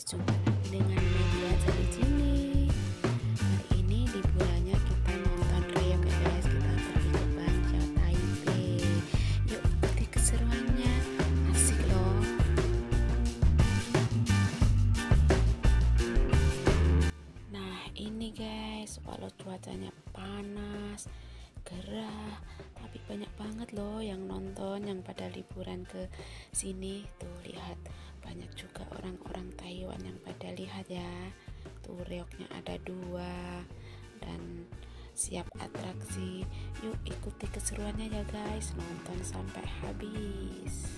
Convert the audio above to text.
jumpa lagi dengan media di sini. Hari ini liburannya kita nonton ya guys, kita pergi ke Banjar Taipei. Yuk ikuti keseruannya, asik loh. Nah ini guys, walau cuacanya panas, gerah, tapi banyak banget loh yang nonton yang pada liburan ke sini. Tuh yang pada lihat ya tuh reoknya ada dua. Dan siap atraksi. Yuk ikuti keseruannya ya guys. Nonton sampai habis